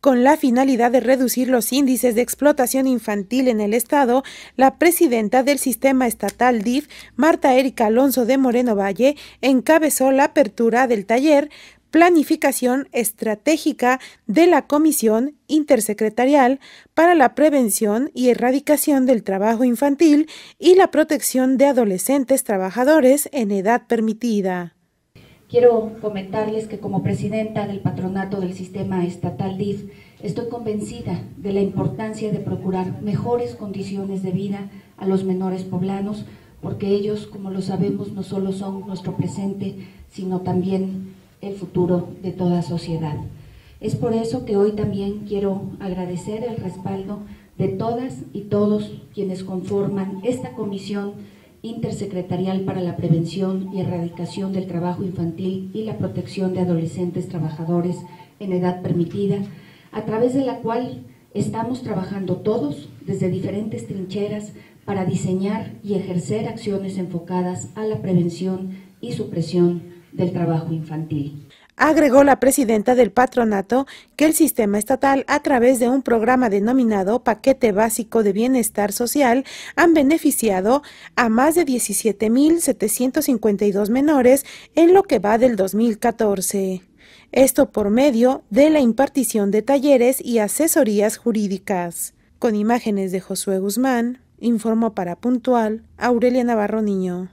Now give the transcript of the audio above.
Con la finalidad de reducir los índices de explotación infantil en el Estado, la presidenta del sistema estatal DIF, Marta Erika Alonso de Moreno Valle, encabezó la apertura del taller Planificación Estratégica de la Comisión Intersecretarial para la Prevención y Erradicación del Trabajo Infantil y la Protección de Adolescentes Trabajadores en Edad Permitida. Quiero comentarles que como presidenta del patronato del sistema estatal DIF, estoy convencida de la importancia de procurar mejores condiciones de vida a los menores poblanos, porque ellos, como lo sabemos, no solo son nuestro presente, sino también el futuro de toda sociedad. Es por eso que hoy también quiero agradecer el respaldo de todas y todos quienes conforman esta comisión intersecretarial para la prevención y erradicación del trabajo infantil y la protección de adolescentes trabajadores en edad permitida, a través de la cual estamos trabajando todos desde diferentes trincheras para diseñar y ejercer acciones enfocadas a la prevención y supresión del trabajo infantil. Agregó la presidenta del patronato que el sistema estatal, a través de un programa denominado Paquete Básico de Bienestar Social, han beneficiado a más de 17.752 menores en lo que va del 2014. Esto por medio de la impartición de talleres y asesorías jurídicas. Con imágenes de Josué Guzmán, informó para Puntual Aurelia Navarro Niño.